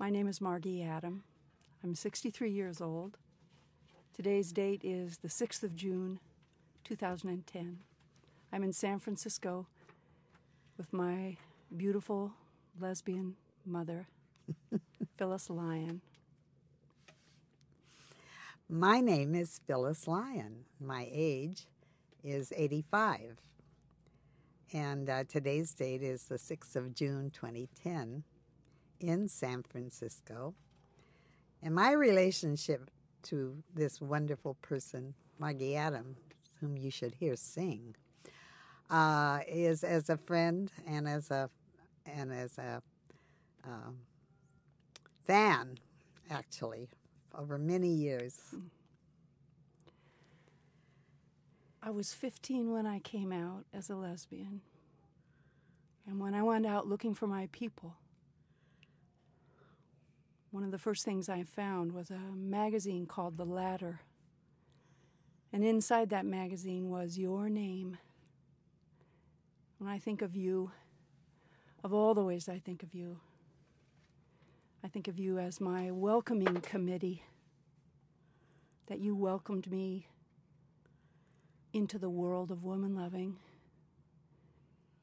My name is Margie Adam. I'm 63 years old. Today's date is the 6th of June, 2010. I'm in San Francisco with my beautiful lesbian mother, Phyllis Lyon. My name is Phyllis Lyon. My age is 85. And uh, today's date is the 6th of June 2010 in San Francisco. And my relationship to this wonderful person, Margie Adams, whom you should hear sing, uh, is as a friend and as a and as a um, fan, actually, over many years. I was 15 when I came out as a lesbian. And when I went out looking for my people, one of the first things I found was a magazine called The Ladder. And inside that magazine was your name. When I think of you, of all the ways I think of you, I think of you as my welcoming committee, that you welcomed me into the world of woman loving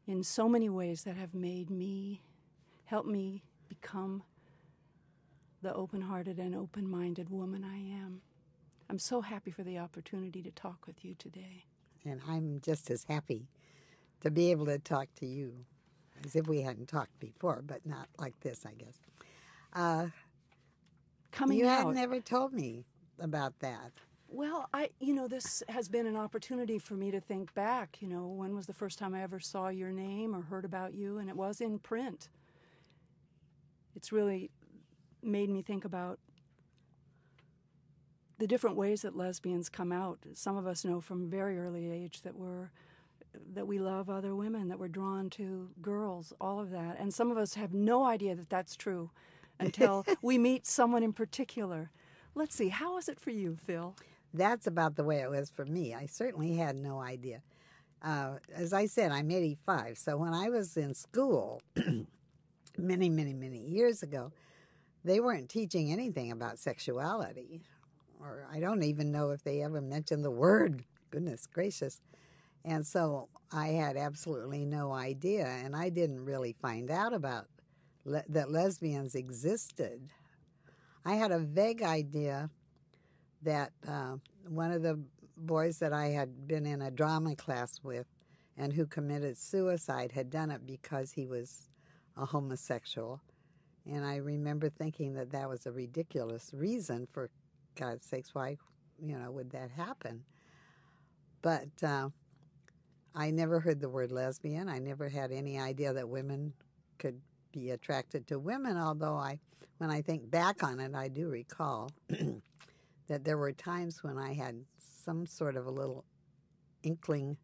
in so many ways that have made me, helped me become the open hearted and open minded woman I am. I'm so happy for the opportunity to talk with you today. And I'm just as happy to be able to talk to you as if we hadn't talked before, but not like this, I guess. Uh, Coming you out. had never told me about that. Well, I, you know, this has been an opportunity for me to think back. You know, when was the first time I ever saw your name or heard about you? And it was in print. It's really made me think about the different ways that lesbians come out. Some of us know from very early age that we're that we love other women, that we're drawn to girls, all of that. And some of us have no idea that that's true until we meet someone in particular. Let's see, how is it for you, Phyl? That's about the way it was for me. I certainly had no idea. Uh, as I said, I'm 85. So when I was in school, many, many, many years ago, they weren't teaching anything about sexuality. Or I don't even know if they ever mentioned the word. Goodness gracious. And so I had absolutely no idea, and I didn't really find out about le- that lesbians existed. I had a vague idea that uh, one of the boys that I had been in a drama class with and who committed suicide had done it because he was a homosexual. And I remember thinking that that was a ridiculous reason for God's sakes, why, you know, would that happen? But uh, I never heard the word lesbian. I never had any idea that women could be attracted to women, although I, when I think back on it, I do recall that there were times when I had some sort of a little inkling,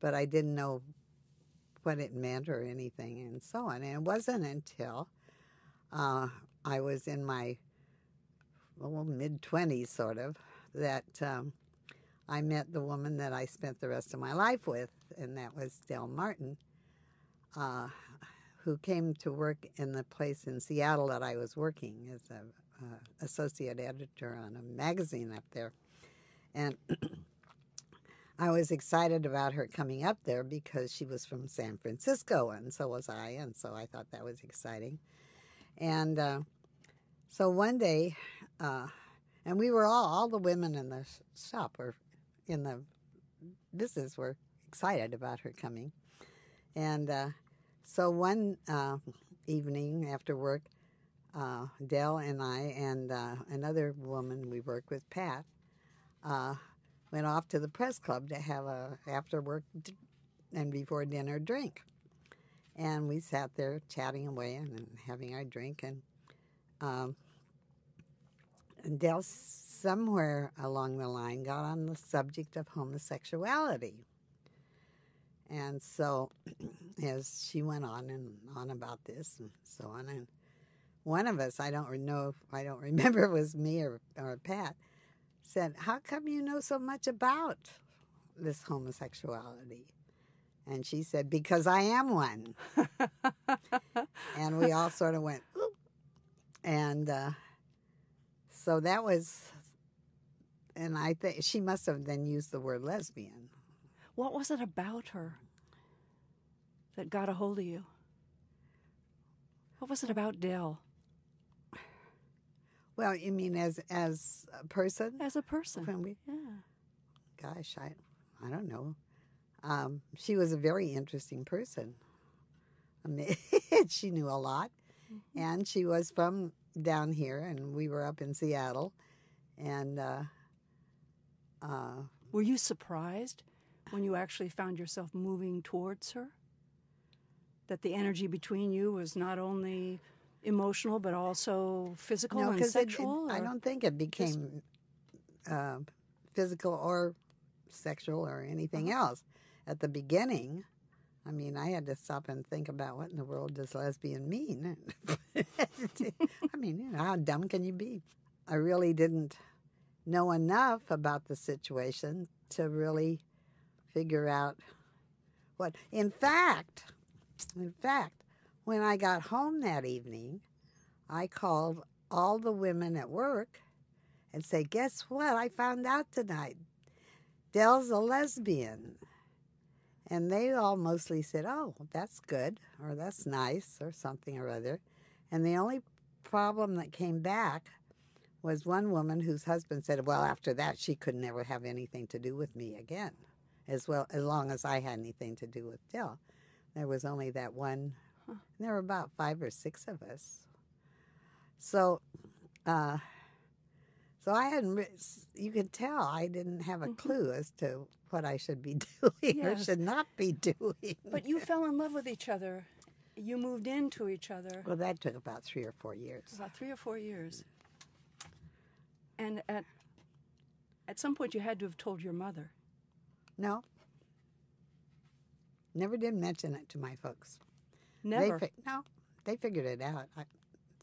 but I didn't know what it meant or anything and so on. And it wasn't until uh, I was in my well, mid 20s, sort of, that um, I met the woman that I spent the rest of my life with, and that was Del Martin, uh, who came to work in the place in Seattle that I was working as a uh, associate editor on a magazine up there, and. I was excited about her coming up there because she was from San Francisco, and so was I, and so I thought that was exciting. And uh, so one day, uh, and we were all, all the women in the shop were in the business were excited about her coming. And uh, so one uh, evening after work, uh, Del and I and uh, another woman we work with, Pat, uh, went off to the press club to have a after work and before dinner drink. And we sat there chatting away and, and having our drink. And, um, and Del somewhere along the line got on the subject of homosexuality. And so, as she went on and on about this and so on, and one of us, I don't know, if, I don't remember, it was me or, or Pat, said, "How come you know so much about this homosexuality?" And she said, "Because I am one." and we all sort of went, Oop. and uh, so that was, and I think she must have then used the word lesbian. What was it about her that got a hold of you? What was it about Del Well, you mean as as a person? as a person? When we, Yeah. gosh, I I don't know. Um, she was a very interesting person. I mean, she knew a lot, and she was from down here, and we were up in Seattle, and uh, uh, Were you surprised when you actually found yourself moving towards her? That the energy between you was not only emotional but also physical and 'cause it- it- sexual? I don't think it became uh, physical or sexual or anything Uh-huh. else at the beginning. I mean, I had to stop and think about what in the world does lesbian mean. I mean, you know, how dumb can you be? I really didn't know enough about the situation to really figure out what. In fact, in fact, when I got home that evening, I called all the women at work and say, "Guess what? I found out tonight. Del's a lesbian." And they all mostly said, "Oh, that's good," or "That's nice," or something or other. And the only problem that came back was one woman whose husband said, "Well, after that, she could never have anything to do with me again, as well as long as I had anything to do with Del." There was only that one. There were about five or six of us. So, uh, so I hadn't. You could tell I didn't have a Mhm. clue as to what I should be doing or should not be doing. But you fell in love with each other. You moved into each other well, that took about three or four years. about three or four years. And at at some point you had to have told your mother. No, never did mention it to my folks. Never. They no, they figured it out. I,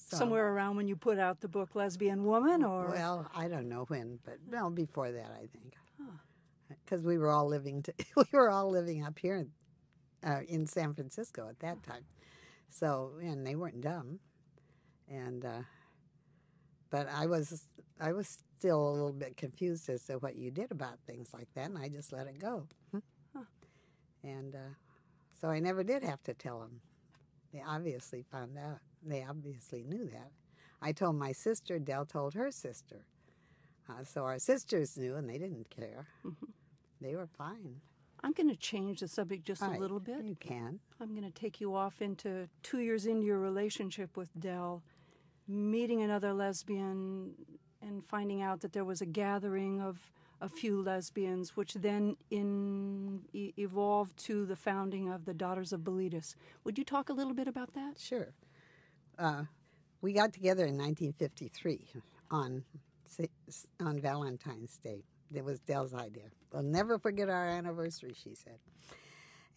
so- Somewhere around when you put out the book Lesbian Woman or Well, I don't know when, but no, before that, I think, Huh. because we were all living. To, we were all living up here in, uh, in San Francisco at that time. So, and they weren't dumb, and uh, but I was I was still a little bit confused as to what you did about things like that, and I just let it go. Huh. And uh, so I never did have to tell them. They obviously found out. They obviously knew that. I told my sister. Del told her sister. Uh, so our sisters knew, and they didn't care. Mhm. They were fine. I'm going to change the subject just All a right, little bit. You can. I'm going to take you off into two years into your relationship with Del, meeting another lesbian and finding out that there was a gathering of a few lesbians, which then in, e- evolved to the founding of the Daughters of Bilitis. Would you talk a little bit about that? Sure. Uh, we got together in 1953 on on Valentine's Day. It was Del's idea. We'll never forget our anniversary, she said,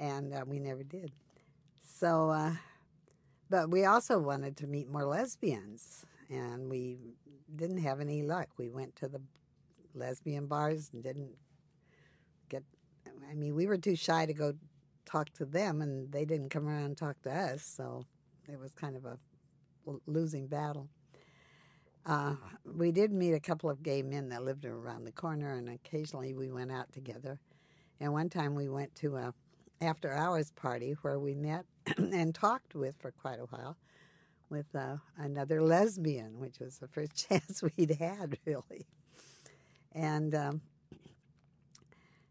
and uh, we never did. So, uh, but we also wanted to meet more lesbians, and we didn't have any luck. We went to the lesbian bars and didn't get. I mean, we were too shy to go talk to them, and they didn't come around and talk to us. So it was kind of a losing battle. Uh, we did meet a couple of gay men that lived around the corner, and occasionally we went out together. And one time we went to a after hours party where we met and talked with for quite a while with uh, another lesbian, which was the first chance we'd had, really. And um,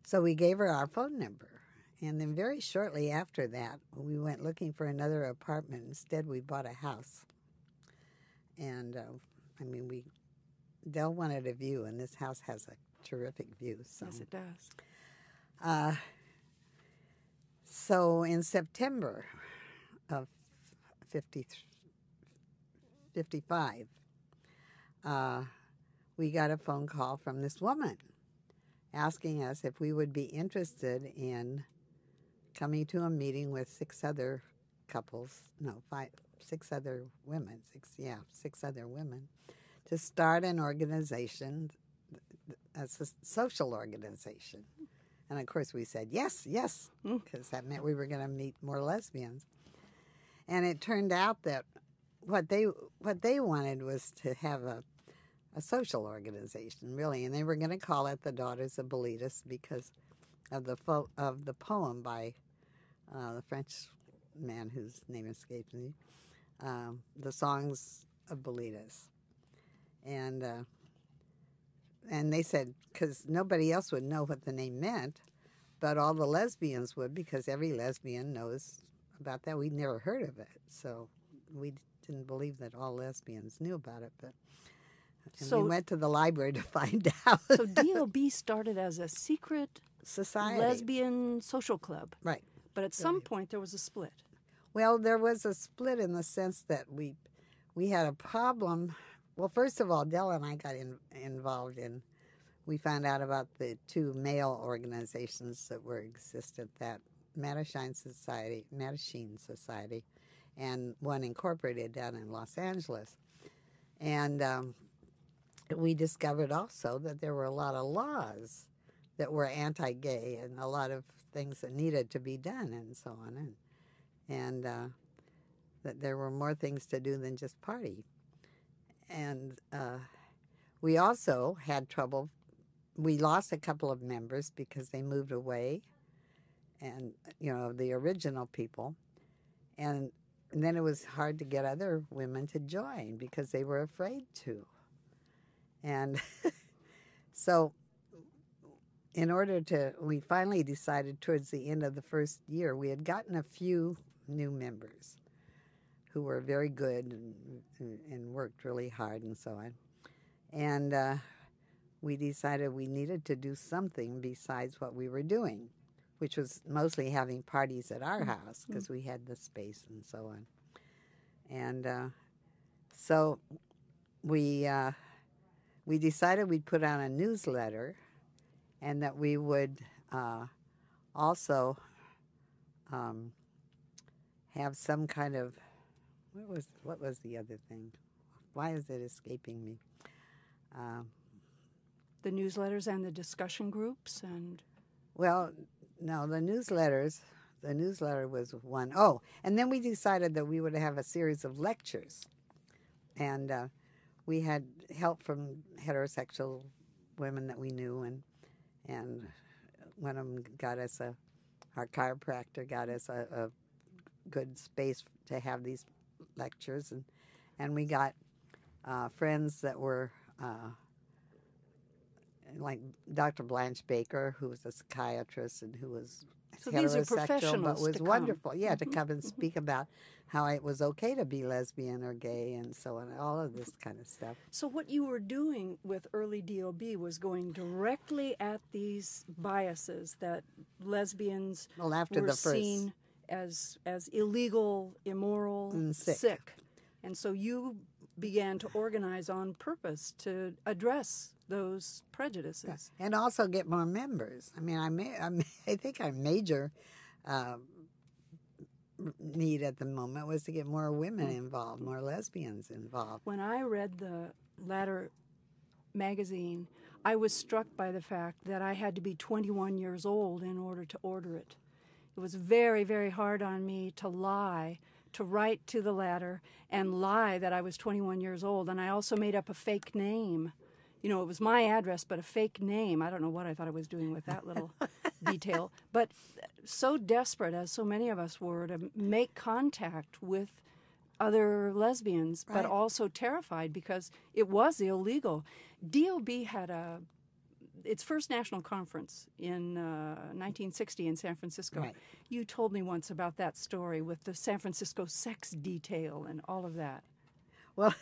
so we gave her our phone number. And then very shortly after that, we went looking for another apartment. Instead, we bought a house. And uh, I mean, we Del wanted a view, and this house has a terrific view. So, Yes, it does. uh, so in September of 50, 55, uh, we got a phone call from this woman asking us if we would be interested in coming to a meeting with six other couples, no, five, six other women, six, yeah, six other women, to start an organization, a social organization. And of course, we said yes, yes, because that meant we were going to meet more lesbians. And it turned out that what they what they wanted was to have a a social organization, really, and they were going to call it the Daughters of Bilitis because of the fo- of the poem by uh, the French man whose name escapes me, um, the songs of Bilitis, and uh, and they said because nobody else would know what the name meant, but all the lesbians would because every lesbian knows about that. We'd never heard of it, so we didn't believe that all lesbians knew about it, but. And So- we went to the library to find out. So DOB started as a secret Society. lesbian social club, Right. but at some point there was a split. Well, there was a split in the sense that we we had a problem. Well, first of all, Della and I got in, involved in. We found out about the two male organizations that were existed that Mattachine Society, Mattachine Society, and one incorporated down in Los Angeles, and um, we discovered also that there were a lot of laws that were anti-gay and a lot of things that needed to be done and so on and and uh, that there were more things to do than just party. And uh, we also had trouble. We lost a couple of members because they moved away, and you know the original people, and, and then it was hard to get other women to join because they were afraid to. And so in order to, we finally decided towards the end of the first year, we had gotten a few new members who were very good and, and worked really hard and so on. And uh, we decided we needed to do something besides what we were doing, which was mostly having parties at our house because we had the space and so on. And uh, so we uh, we decided we'd put out a newsletter and that we would uh, also um, have some kind of what was what was the other thing? Why is it escaping me? Um, The newsletters and the discussion groups and well, no, the newsletters. The newsletter was one. Oh, and then we decided that we would have a series of lectures, and uh, we had help from heterosexual women that we knew, and and one of them got us a, our chiropractor got us a, a good space to have these lectures, and and we got uh, friends that were. Uh, like Dr. Blanche Baker, who was a psychiatrist and who was So these are heterosexual, but was wonderful. Yeah, to come and speak about how it was okay to be lesbian or gay and so on, all of this kind of stuff. So what you were doing with early DOB was going directly at these biases that lesbians Well, after were the first, seen as as illegal, immoral, And sick. And so you began to organize on purpose to address those prejudices. and also get more members. I mean, I may, I, may, I think our major uh, need at the moment was to get more women Mm. involved, more lesbians involved. When I read the Ladder magazine, I was struck by the fact that I had to be 21 years old in order to order it. It was very, very hard on me to lie, to write to the Ladder and lie that I was 21 years old. And I also made up a fake name. You know, it was my address, but a fake name. I don't know what I thought I was doing with that little detail. But so desperate, as so many of us were, to make contact with other lesbians, but also terrified because it was illegal. DOB had a its first national conference in uh, 1960 in San Francisco. Right. You told me once about that story with the San Francisco sex detail and all of that. Well,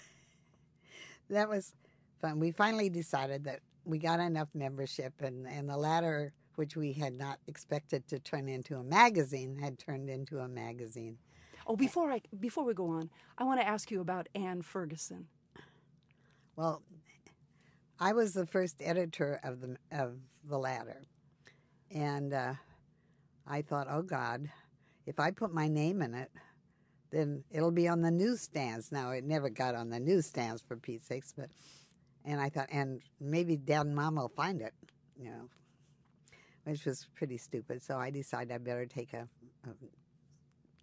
that was fun. We finally decided that we got enough membership, and, and the Ladder, which we had not expected to turn into a magazine, had turned into a magazine. Oh, before I before we go on, I want to ask you about Ann Ferguson. Well, I was the first editor of the of the Ladder, and uh, I thought, oh God, if I put my name in it, then it'll be on the newsstands. Now it never got on the newsstands for Pete's sakes, but and I thought, and maybe Dad and Mom will find it, you know, which was pretty stupid. So I decided I better take a, a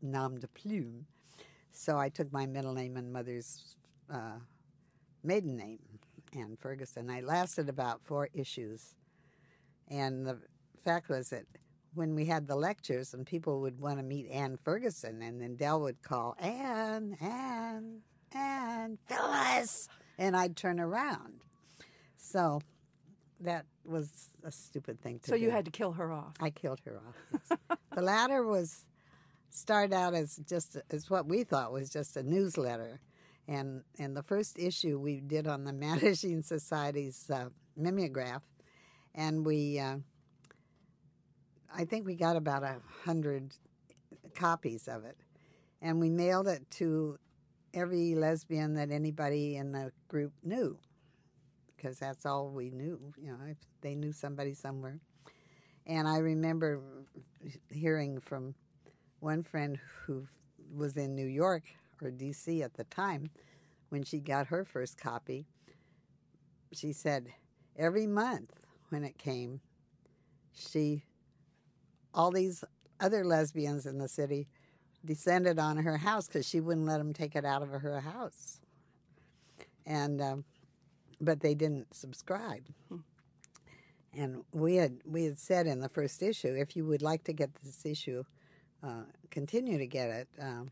nom de plume. So I took my middle name and mother's uh, maiden name, Ann Ferguson. I lasted about four issues. And the fact was that when we had the lectures and people would want to meet Ann Ferguson, and then Del would call, Ann, Ann, Ann, Phyllis, and I'd turn around. So that was a stupid thing to So do. So you had to kill her off. I killed her off. yes. the Ladder was started out as just as what we thought was just a newsletter, and and the first issue we did on the Mattachine Society's uh, mimeograph, and we. Uh, I think we got about a hundred copies of it, and we mailed it to every lesbian that anybody in the group knew, because that's all we knew. You know, if they knew somebody somewhere. And I remember hearing from one friend who was in New York or D.C. at the time when she got her first copy. She said every month when it came, she all these other lesbians in the city descended on her house because she wouldn't let them take it out of her house. And um, but they didn't subscribe. And we had we had said in the first issue, if you would like to get this issue, uh, continue to get it, um,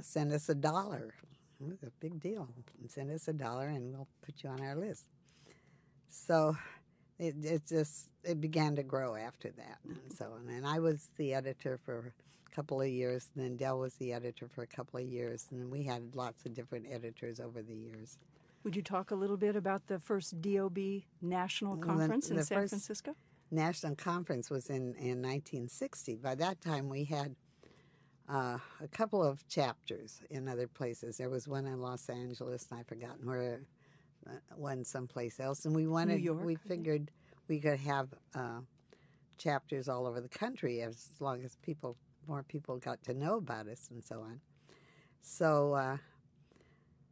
send us a dollar. It was a big deal. Send us a dollar, and we'll put you on our list. So it, it just it began to grow after that. And so on. and I was the editor for a couple of years, and then Del was the editor for a couple of years, and we had lots of different editors over the years. Would you talk a little bit about the first DOB national Well, the- conference in San Francisco? national conference was in, in 1960. By that time, we had uh, a couple of chapters in other places. There was one in Los Angeles, and I've forgotten where, uh, one someplace else. And we wanted, York, we figured we could have uh, chapters all over the country as long as people, more people got to know about us and so on. So uh,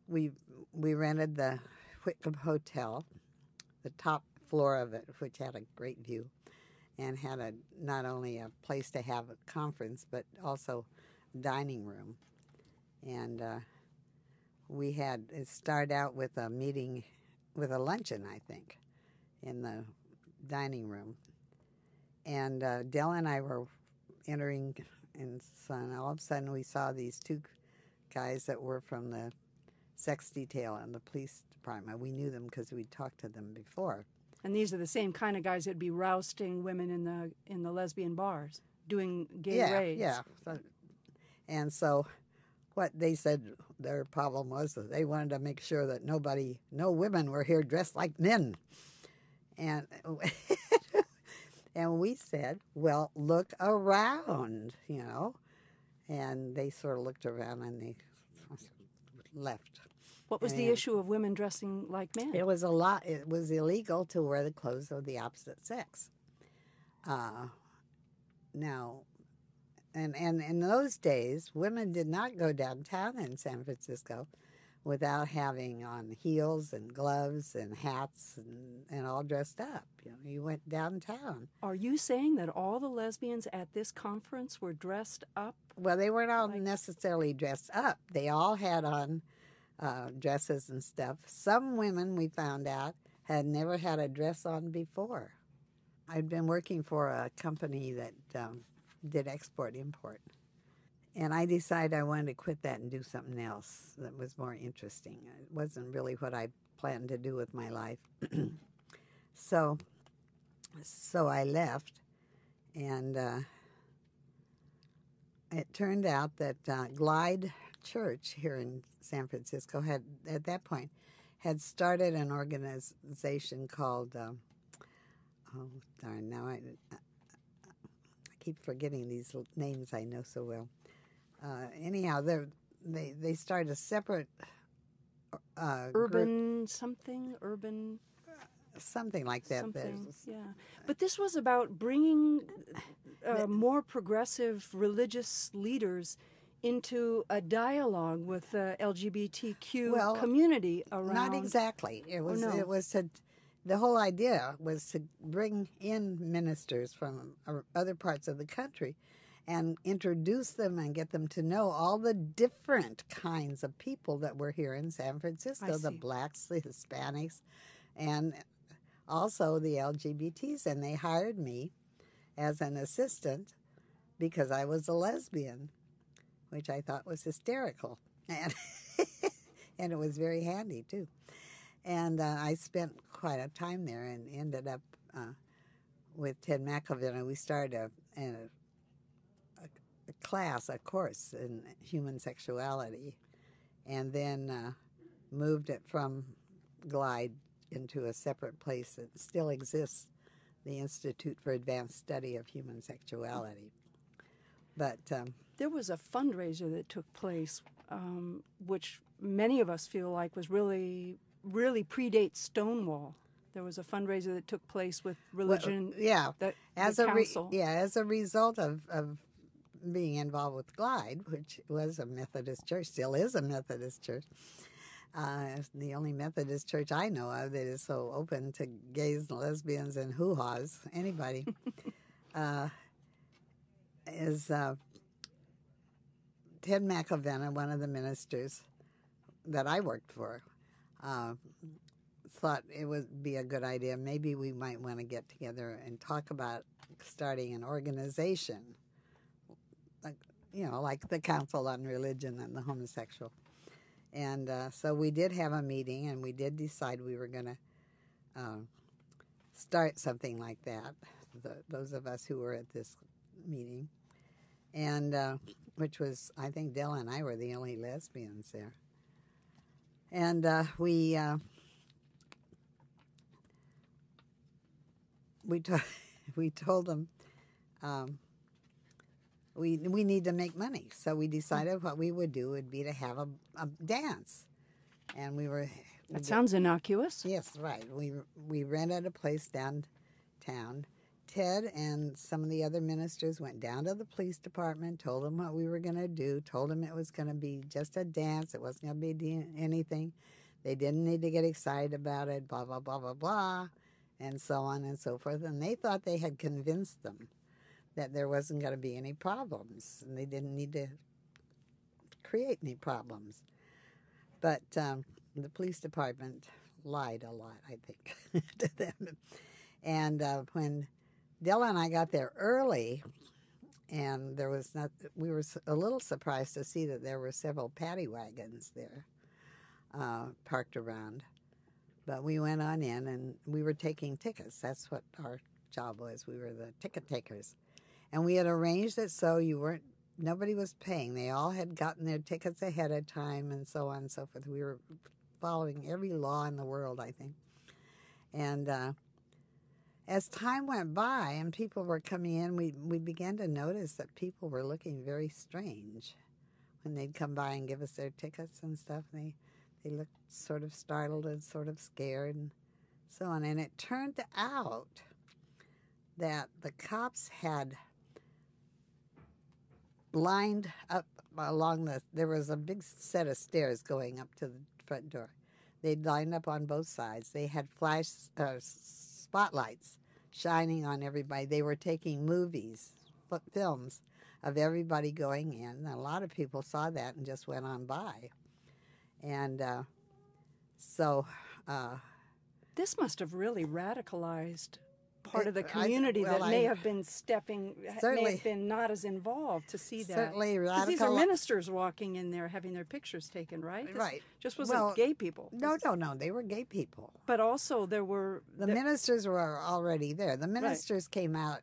we we rented the Whitcomb Hotel, the top floor of it, which had a great view, and had a not only a place to have a conference, but also dining room. And uh, we had it started out with a meeting, with a luncheon, I think, in the dining room. And uh, Del and I were entering, and all of a sudden we saw these two guys that were from the sex detail and the police department. We knew them because we'd talked to them before. And these are the same kind of guys that'd be rousting women in the in the lesbian bars, doing gay yeah, raids. yeah. So, and so, what they said their problem was that they wanted to make sure that nobody, no women were here dressed like men, and and we said, well, look around, you know, and they sort of looked around and they left. What was the issue of women dressing like men? It was a lot. It was illegal to wear the clothes of the opposite sex. Uh, now, and and in those days, women did not go downtown in San Francisco without having on heels and gloves and hats and, and all dressed up. You know, you went downtown. Are you saying that all the lesbians at this conference were dressed up? Well, they weren't all Like- necessarily dressed up. They all had on uh, dresses and stuff. Some women, we found out, had never had a dress on before. I'd been working for a company that um, did export import. And I decided I wanted to quit that and do something else that was more interesting. It wasn't really what I planned to do with my life. so, so I left, and uh, it turned out that uh, Glide Church here in San Francisco had, at that point, had started an organization called, um, oh darn, now I keep forgetting these names I know so well. Uh, anyhow, they they started a separate uh, group- Urban something? Urban something like that. something? Yeah. But this was about bringing uh, more progressive religious leaders into a dialogue with the LGBTQ Well, community around. Not exactly. It was no? it was to the whole idea was to bring in ministers from other parts of the country and introduce them and get them to know all the different kinds of people that were here in San Francisco the blacks, the Hispanics, and also the LGBTs. And they hired me as an assistant because I was a lesbian, which I thought was hysterical. And, and it was very handy too. And uh, I spent quite a time there and ended up uh, with Ted McIlvenna. We started a, a, a, a class, a course in human sexuality, and then uh, moved it from Glide into a separate place that still exists, the Institute for Advanced Study of Human Sexuality. But um, There was a fundraiser that took place, um, which many of us feel like was really, really predates Stonewall. There was a fundraiser that took place with religion. yeah, that as a re- yeah as a result of, of being involved with Glide, which was a Methodist church, still is a Methodist church. Uh, the only Methodist church I know of that is so open to gays and lesbians and hoo-haws, anybody, uh, is uh, Ted McIlvenna, one of the ministers that I worked for, uh, thought it would be a good idea. Maybe we might want to get together and talk about starting an organization, like you know, like the Council on Religion and the Homosexual. And uh, so we did have a meeting, and we did decide we were going to um, start something like that. The, those of us who were at this meeting, and uh, which was, I think, Della and I were the only lesbians there. And uh, we uh, we to- we told them um, we we need to make money, so we decided what we would do would be to have a, a dance, and we were. That sounds innocuous. Yes, right. We we rented a place downtown. Ted and some of the other ministers went down to the police department, told them what we were going to do, told them it was going to be just a dance, it wasn't going to be anything. They didn't need to get excited about it, blah, blah, blah, blah, blah, and so on and so forth. And they thought they had convinced them that there wasn't going to be any problems and they didn't need to create any problems. But um, the police department lied a lot, I think, to them. And uh, when Della and I got there early, and there was not, we were a little surprised to see that there were several paddy wagons there uh, parked around. But we went on in and we were taking tickets. That's what our job was. We were the ticket takers. And we had arranged it so you weren't, nobody was paying. They all had gotten their tickets ahead of time and so on and so forth. We were following every law in the world, I think. And uh, as time went by and people were coming in, we, we began to notice that people were looking very strange when they'd come by and give us their tickets and stuff. They, they looked sort of startled and sort of scared and so on. And it turned out that the cops had lined up along the, there was a big set of stairs going up to the front door. They'd lined up on both sides. They had flash uh, spotlights shining on everybody. They were taking movies, films of everybody going in. A lot of people saw that and just went on by. And uh, so, uh, This must have really radicalized part of the I- community well, that may I- have been stepping, may have been not as involved to see that. certainly 'Cause these are ministers walking in there having their pictures taken, right? This Right. Just wasn't Well, gay people. No, no, no. They were gay people. But also there were The there- ministers were already there. The ministers came out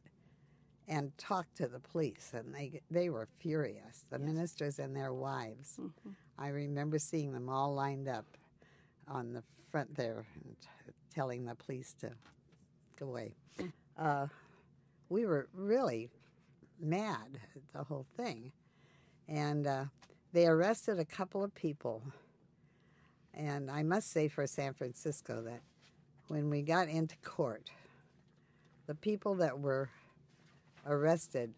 and talked to the police, and they they were furious. The ministers and their wives. Mhm. I remember seeing them all lined up on the front there, t- telling the police to away. Uh, we were really mad at the whole thing, and uh, they arrested a couple of people. And I must say for San Francisco that when we got into court, the people that were arrested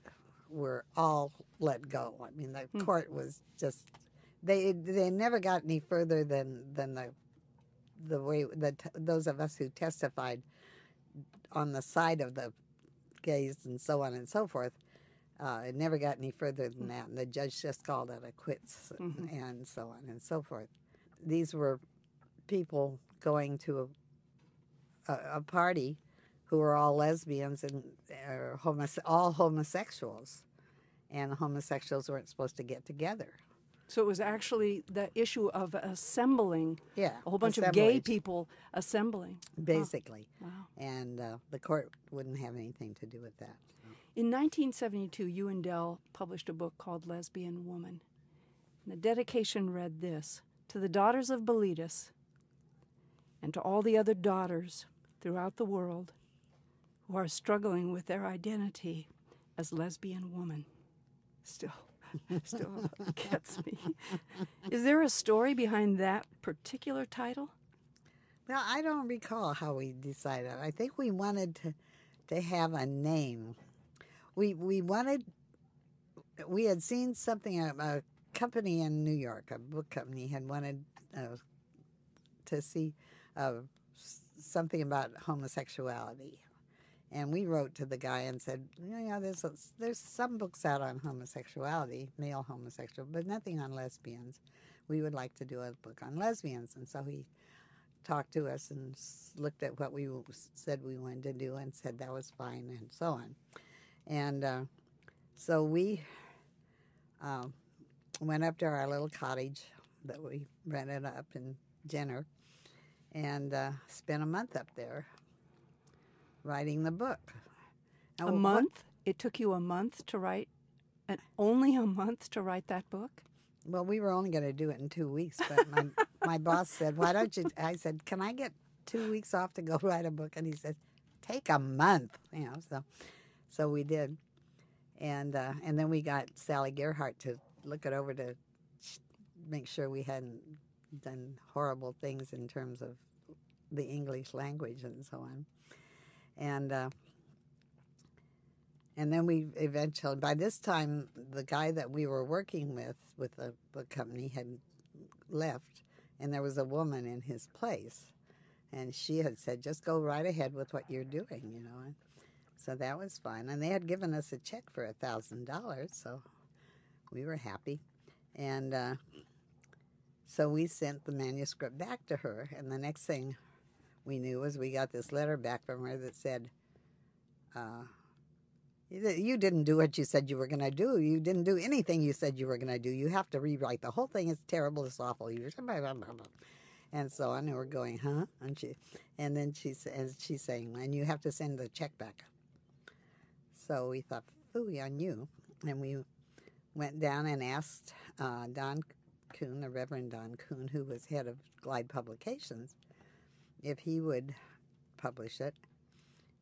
were all let go. I mean, the Hmm. court was just they they never got any further than than the the way that those of us who testified on the side of the gays and so on and so forth Uh, it never got any further than that, and the judge just called it a quits, Mhm. and so on and so forth. These were people going to a, a, a party who were all lesbians and uh, homose- all homosexuals, and homosexuals weren't supposed to get together. So it was actually the issue of assembling Yeah, a whole bunch of gay people assembling. basically, Wow. and uh, the court wouldn't have anything to do with that. In 1972, you and Del published a book called Lesbian Woman. And the dedication read this To the daughters of Bilitis and to all the other daughters throughout the world who are struggling with their identity as lesbian woman. Still, still gets me. Is there a story behind that particular title? Well, I don't recall how we decided. I think we wanted to to have a name. We we wanted. We had seen something a, a company in New York, a book company, had wanted uh, to see uh, something about homosexuality, and we wrote to the guy and said, "Yeah, there's there's some books out on homosexuality, male homosexual, but nothing on lesbians. We would like to do a book on lesbians." And so he talked to us and looked at what we said we wanted to do and said that was fine and so on. And uh, so we uh, went up to our little cottage that we rented up in Jenner and uh, spent a month up there writing the book. Now, A what- month? It took you a month to write, and only a month to write that book? Well, we were only going to do it in two weeks, but my, my boss said, "Why don't you?" I said, "Can I get two weeks off to go write a book?" And he said, "Take a month." You know, so so we did, and uh, and then we got Sally Gearhart to look it over to sh- make sure we hadn't done horrible things in terms of the English language and so on, and. Uh, and then we eventually, by this time, the guy that we were working with, with the book company, had left, and there was a woman in his place. And she had said, just go right ahead with what you're doing, you know. And so that was fine. And they had given us a check for a $1,000, so we were happy. And uh, so we sent the manuscript back to her. And the next thing we knew was we got this letter back from her that said, uh, you didn't do what you said you were going to do. You didn't do anything you said you were going to do. You have to rewrite the whole thing. It's terrible. It's awful. You blah, blah, blah, blah. and so on. And we're going, huh? And she, and then she says, she's saying, and you have to send the check back. So we thought, fooey on you, and we went down and asked uh, Don Kuhn, the Reverend Don Kuhn, who was head of Glide Publications, if he would publish it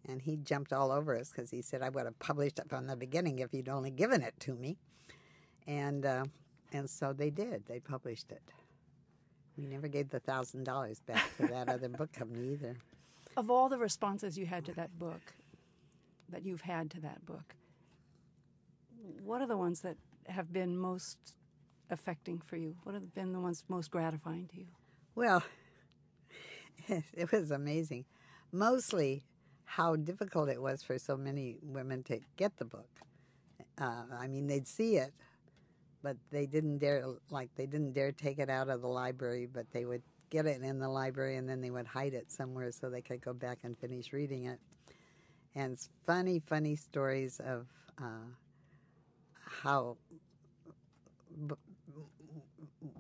and he jumped all over us because he said I would have published it from the beginning if you'd only given it to me, and uh, and so they did. They published it. We never gave the thousand dollars back to that other book company either. Of all the responses you had to that book, that you've had to that book, what are the ones that have been most affecting for you? What have been the ones most gratifying to you? Well, it was amazing. Mostly how difficult it was for so many women to get the book. Uh, I mean, they'd see it, but they didn't dare, like, they didn't dare take it out of the library, but they would get it in the library and then they would hide it somewhere so they could go back and finish reading it. And it's funny, funny stories of uh, how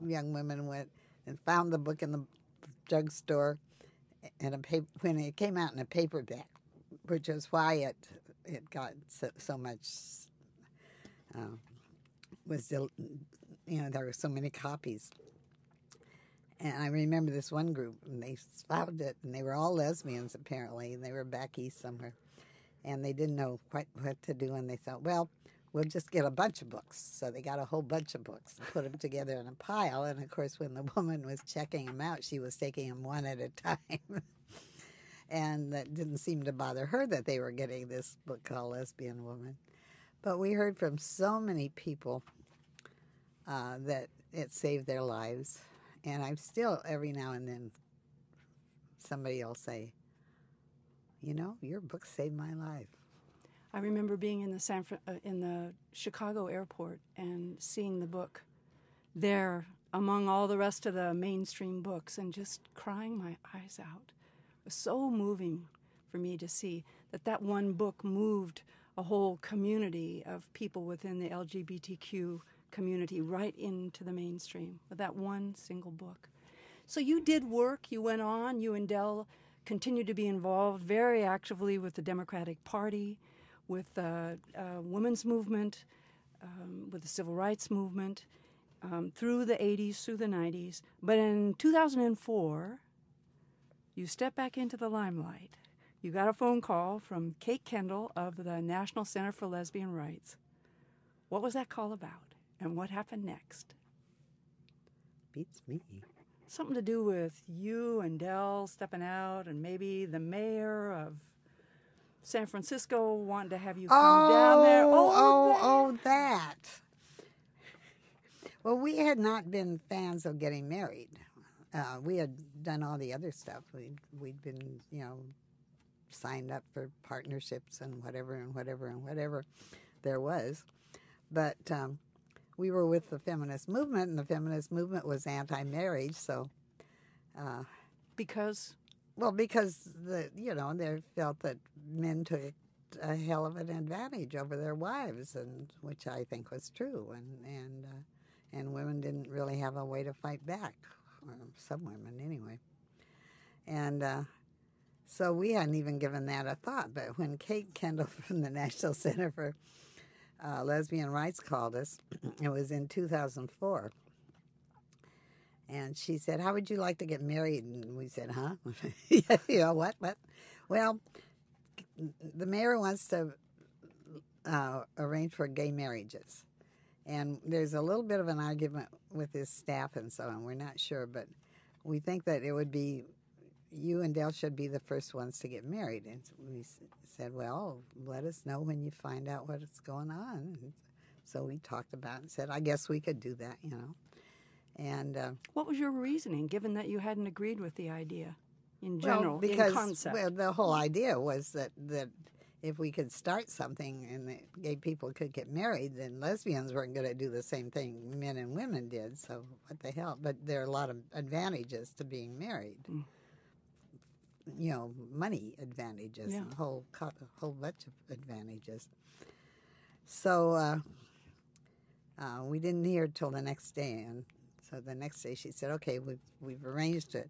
young women went and found the book in the drugstore and a paper, when it came out in a paperback, which is why it it got so, so much uh, was del- you know there were so many copies. And I remember this one group, and they found it, and they were all lesbians apparently, and they were back east somewhere, and they didn't know quite what to do, and they thought, well, we'll just get a bunch of books. So they got a whole bunch of books and put them together in a pile. And of course, when the woman was checking them out, she was taking them one at a time. and that didn't seem to bother her that they were getting this book called Lesbian Woman. But we heard from so many people uh, that it saved their lives. And I'm still, every now and then, somebody will say, you know, your book saved my life. I remember being in the San Fran- uh, in the Chicago airport and seeing the book there among all the rest of the mainstream books and just crying my eyes out. It was so moving for me to see that that one book moved a whole community of people within the LGBTQ community right into the mainstream with that one single book. So you did work, you went on, you and Del continued to be involved very actively with the Democratic Party, with the uh, women's movement, um, with the civil rights movement, um, through the 80s, through the 90s. But in 2004, you step back into the limelight. You got a phone call from Kate Kendall of the National Center for Lesbian Rights. What was that call about? And what happened next? Beats me. Something to do with you and Del stepping out, and maybe the mayor of San Francisco wanting to have you come oh, down there. Oh, oh, oh, that. Well, we had not been fans of getting married. Uh, we had done all the other stuff. We'd, we'd been, you know, signed up for partnerships and whatever and whatever and whatever there was. But um, we were with the feminist movement, and the feminist movement was anti-marriage. So, uh, because well, because the you know they felt that men took a hell of an advantage over their wives, and which I think was true, and and uh, and women didn't really have a way to fight back, or some women anyway, and. Uh, so we hadn't even given that a thought. But when Kate Kendall from the National Center for uh, Lesbian Rights called us, it was in 2004. And she said, How would you like to get married? And we said, Huh? you know, what? What? Well, the mayor wants to uh, arrange for gay marriages. And there's a little bit of an argument with his staff and so on. We're not sure, but we think that it would be you and Del should be the first ones to get married. And we said, well, let us know when you find out what's going on. And so we talked about and said, I guess we could do that, you know. And uh, what was your reasoning, given that you hadn't agreed with the idea in general, well, because, in concept? Well, the whole idea was that that if we could start something and the gay people could get married, then lesbians weren't going to do the same thing men and women did. So what the hell? But there are a lot of advantages to being married. Mm you know, money advantages yeah. a whole, a whole bunch of advantages. So uh, uh, we didn't hear till the next day, and so the next day she said, "Okay, we've we've arranged it.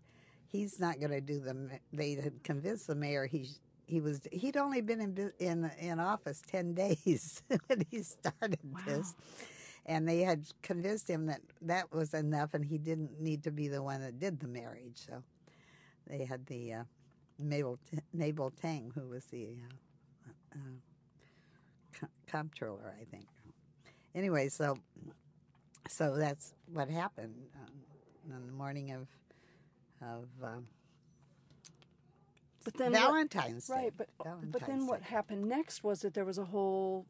He's not going to do the. They had convinced the mayor he he was he'd only been in in in office ten days when he started wow. this." and they had convinced him that that was enough and he didn't need to be the one that did the marriage so they had the uh, Mabel, Mabel Teng, who was the uh, uh, comptroller, I think. Anyway, so so that's what happened um, on the morning of of um, but then Valentine's what, Day. Right, but Valentine's but then what happened next was that there was a whole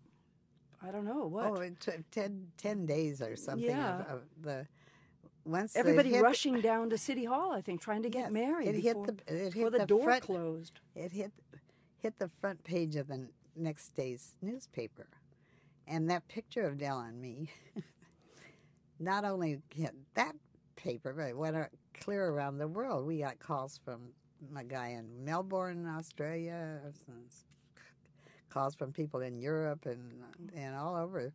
I don't know what. Oh, it took 10, 10 days or something yeah. of, of the once everybody rushing down to City Hall, I think, trying to get yes, married. It before, hit the it hit the, the door front, closed. It hit hit the front page of the next day's newspaper, and that picture of Del and me not only hit that paper, but it went clear around the world. We got calls from a guy in Melbourne, Australia, calls from people in Europe and and all over,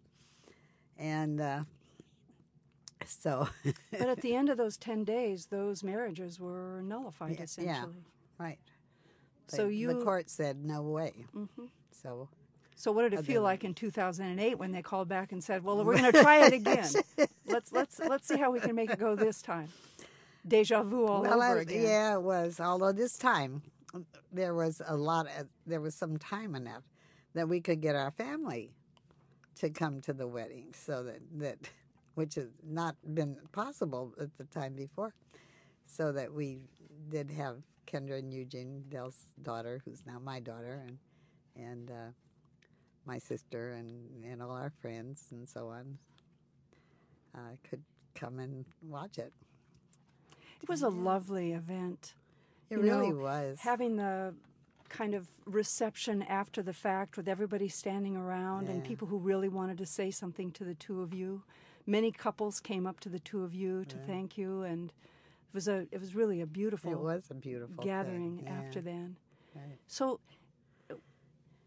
and. Uh, so, but at the end of those ten days, those marriages were nullified yeah, essentially. Yeah, right. So you the court said no way. Mm-hmm. So. So what did it feel like in 2008 when they called back and said, "Well, we're going to try it again. let's let's let's see how we can make it go this time." Deja vu all well, over I, again. Yeah, it was. Although this time there was a lot of there was some time enough that we could get our family to come to the wedding, so that that which has not been possible at the time before. So that we did have Kendra and Eugene, Del's daughter, who's now my daughter, and and uh, my sister, and, and all our friends, and so on, uh, could come and watch it. It was a lovely event. It you really know, was. Having the kind of reception after the fact with everybody standing around and people who really wanted to say something to the two of you. Many couples came up to the two of you to thank you, and it was a it was really a beautiful It was a beautiful gathering thing. after yeah. then. Right. So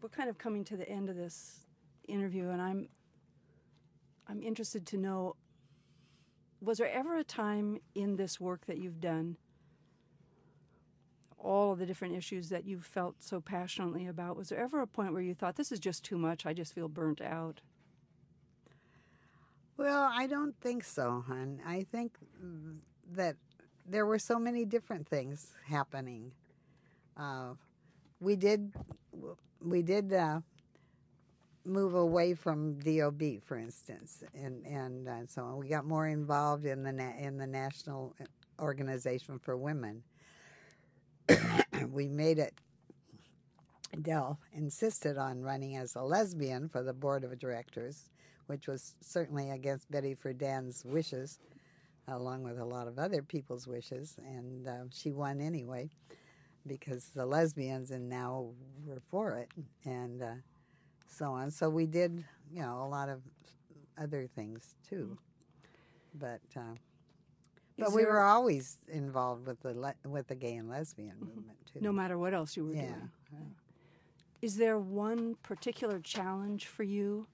we're kind of coming to the end of this interview, and I'm I'm interested to know: was there ever a time in this work that you've done, all the different issues that you felt so passionately about? Was there ever a point where you thought this is just too much? I just feel burnt out. Well, I don't think so, hon. I think that there were so many different things happening. Uh, we did, we did uh, move away from DOB, for instance, and and uh, so on. we got more involved in the na- in the National Organization for Women. we made it. Del insisted on running as a lesbian for the board of directors which was certainly against Betty Friedan's wishes, along with a lot of other people's wishes. And uh, she won anyway because the lesbians and NOW were for it, and uh, so on. So we did, you know, a lot of other things too. But uh, but we were always involved with the le- with the gay and lesbian movement too. No matter what else you were yeah. doing. Is there one particular challenge for you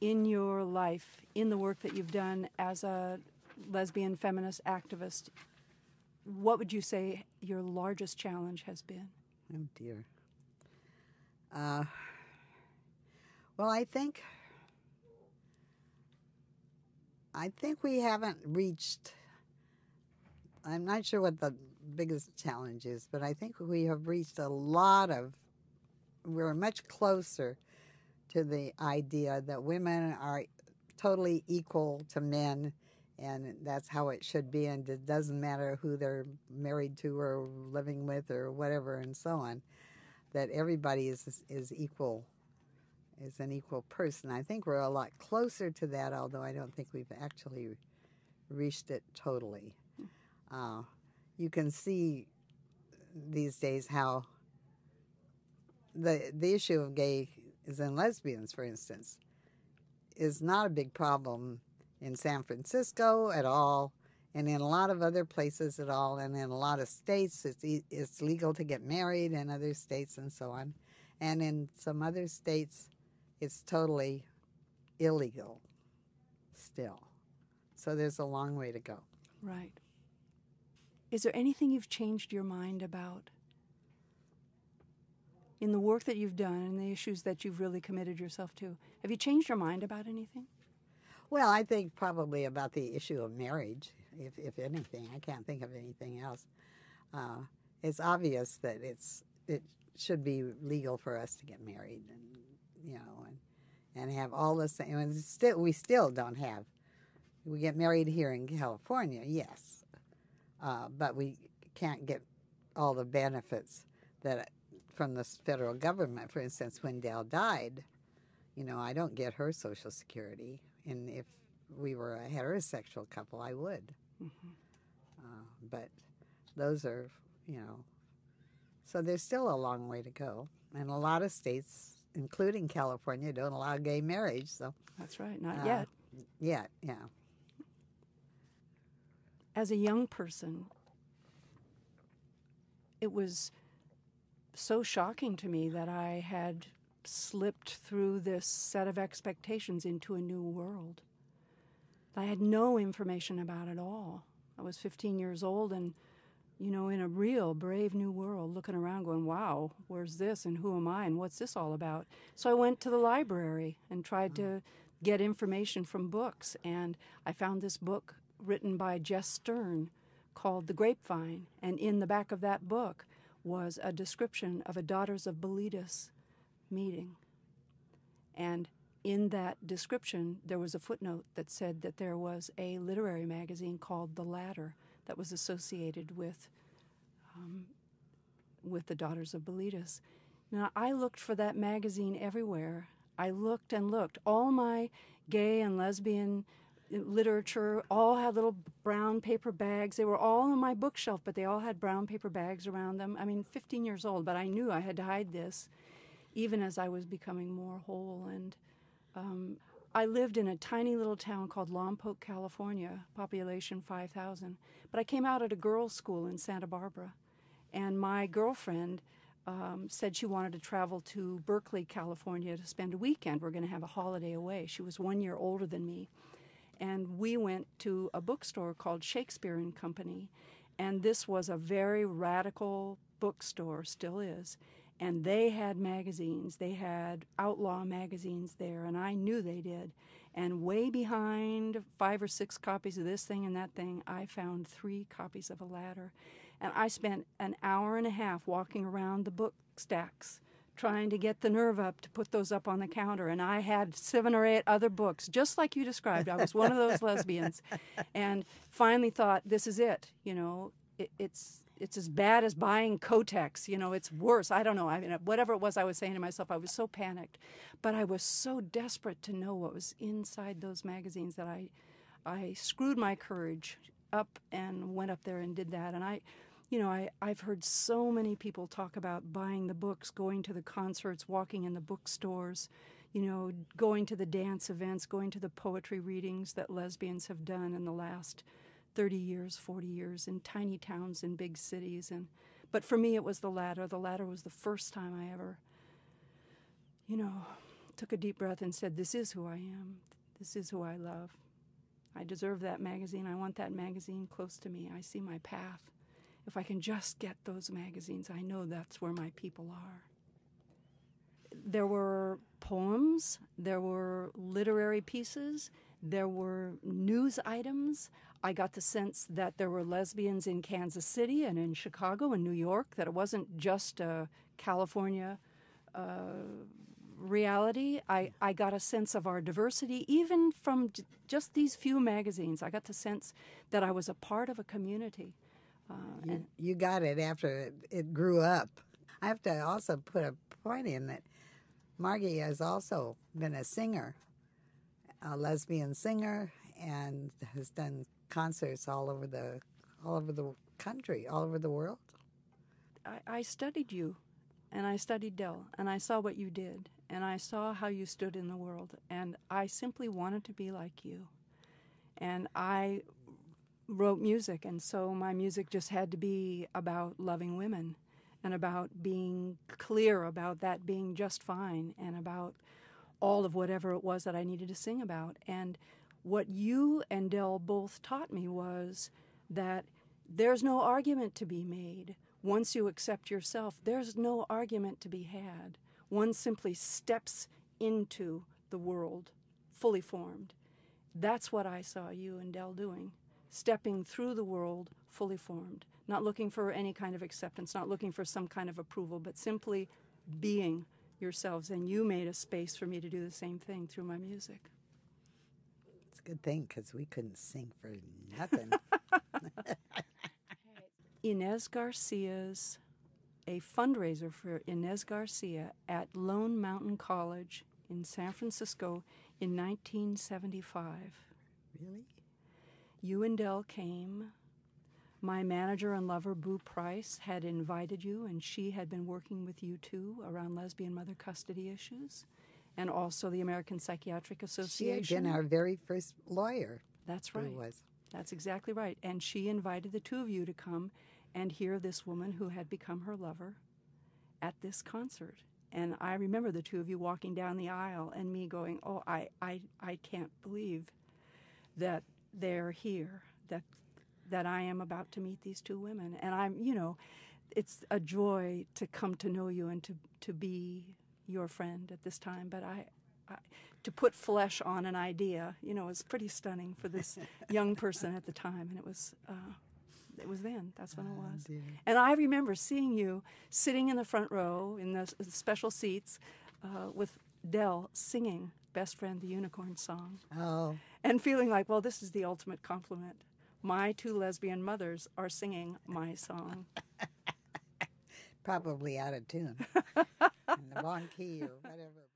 in your life, in the work that you've done as a lesbian feminist activist? What would you say your largest challenge has been? Oh dear. Uh, well, I think I think we haven't reached. I'm not sure what the biggest challenge is, but I think we have reached a lot of. We're much closer to the idea that women are totally equal to men, and that's how it should be, and it doesn't matter who they're married to or living with or whatever, and so on. That everybody is is equal, is an equal person. I think we're a lot closer to that, although I don't think we've actually reached it totally. Uh, you can see these days how the the issue of gays and lesbians, for instance, is not a big problem in San Francisco at all, and in a lot of other places at all, and in a lot of states, it's it's legal to get married, in other states and so on, and in some other states, it's totally illegal still. So there's a long way to go. Right. Is there anything you've changed your mind about? In the work that you've done and the issues that you've really committed yourself to, have you changed your mind about anything? Well, I think probably about the issue of marriage, if, if anything. I can't think of anything else. Uh, it's obvious that it's it should be legal for us to get married, and you know, and and have all the same. And still, we still don't have. We get married here in California, yes, uh, but we can't get all the benefits that from the federal government. For instance, when Del died, you know, I don't get her Social Security, and if we were a heterosexual couple, I would. Uh, but those are, you know, so there's still a long way to go, and a lot of states, including California, don't allow gay marriage. So, That's right, not Uh, yet. yeah, yeah. As a young person, it was so shocking to me that I had slipped through this set of expectations into a new world. I had no information about it all. I was 15 years old and, you know, in a real brave new world, looking around going, wow, where's this and who am I and what's this all about? So I went to the library and tried to mm. get information from books. And I found this book written by Jess Stearn called The Grapevine. And in the back of that book was a description of a Daughters of Bilitis meeting. And in that description, there was a footnote that said that there was a literary magazine called The Ladder that was associated with um, with the Daughters of Bilitis. Now, I looked for that magazine everywhere. I looked and looked. All my gay and lesbian literature, all had little brown paper bags. They were all on my bookshelf, but they all had brown paper bags around them. I mean, 15 years old, but I knew I had to hide this even as I was becoming more whole. And um, I lived in a tiny little town called Lompoc, California, population 5,000. But I came out at a girls' school in Santa Barbara, and my girlfriend um, said she wanted to travel to Berkeley, California to spend a weekend. We're going to have a holiday away. She was one year older than me. And we went to a bookstore called Shakespeare and Company. And this was a very radical bookstore, still is. And they had magazines. They had outlaw magazines there, and I knew they did. And way behind five or six copies of this thing and that thing, I found three copies of a Ladder. And I spent an hour and a half walking around the book stacks trying to get the nerve up to put those up on the counter. And I had seven or eight other books, just like you described. I was one of those lesbians. And finally thought, this is it. You know, it, it's. It's as bad as buying Kotex, you know. It's worse. I don't know. I mean, whatever it was, I was saying to myself, I was so panicked, but I was so desperate to know what was inside those magazines that I, I screwed my courage up and went up there and did that. And I, you know, I, I've heard so many people talk about buying the books, going to the concerts, walking in the bookstores, you know, going to the dance events, going to the poetry readings that lesbians have done in the last 30 years, 40 years in tiny towns in big cities. And, but for me, it was the Ladder. The Ladder was the first time I ever, you know, took a deep breath and said, This is who I am. This is who I love. I deserve that magazine. I want that magazine close to me. I see my path if I can just get those magazines, I know that's where my people are. There were poems, there were literary pieces, there were news items. I got the sense that there were lesbians in Kansas City and in Chicago and New York, that it wasn't just a California uh, reality. I, I got a sense of our diversity, even from j- just these few magazines. I got the sense that I was a part of a community. Uh, you, you, got it after it, it, grew up. I have to also put a point in that Margie has also been a singer, a lesbian singer, and has done concerts all over the all over the country, all over the world. I, I studied you, and I studied Del, and I saw what you did, and I saw how you stood in the world, and I simply wanted to be like you. And I wrote music, and so my music just had to be about loving women and about being clear about that being just fine and about all of whatever it was that I needed to sing about. And what you and Del both taught me was that there's no argument to be made. Once you accept yourself, there's no argument to be had. One simply steps into the world fully formed. That's what I saw you and Del doing stepping through the world fully formed, not looking for any kind of acceptance, not looking for some kind of approval, but simply being yourselves. And you made a space for me to do the same thing through my music. Good thing because we couldn't sing for nothing. Inez Garcia's a fundraiser for Inez Garcia at Lone Mountain College in San Francisco in 1975. Really? You and Del came. My manager and lover, Boo Price, had invited you, and she had been working with you too around lesbian mother custody issues, and also the American Psychiatric Association. She had been our very first lawyer. That's right. Was. That's exactly right. And she invited the two of you to come and hear this woman who had become her lover at this concert. And I remember the two of you walking down the aisle and me going, Oh, I, I, I can't believe that they're here, that that I am about to meet these two women. And I'm, you know, it's a joy to come to know you and to, to be your friend at this time. But I, I to put flesh on an idea, you know, was pretty stunning for this young person at the time. And it was, uh, it was then. That's when it oh, was. Oh, and I remember seeing you sitting in the front row in the special seats uh, with Del singing Best Friend the Unicorn song. Oh and feeling like, well, this is the ultimate compliment. My two lesbian mothers are singing my song. Probably out of tune, in the wrong key or whatever.